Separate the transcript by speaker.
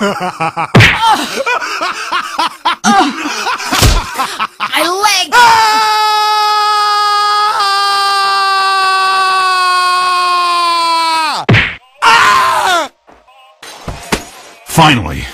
Speaker 1: My leg! Ah! Ah!
Speaker 2: Finally,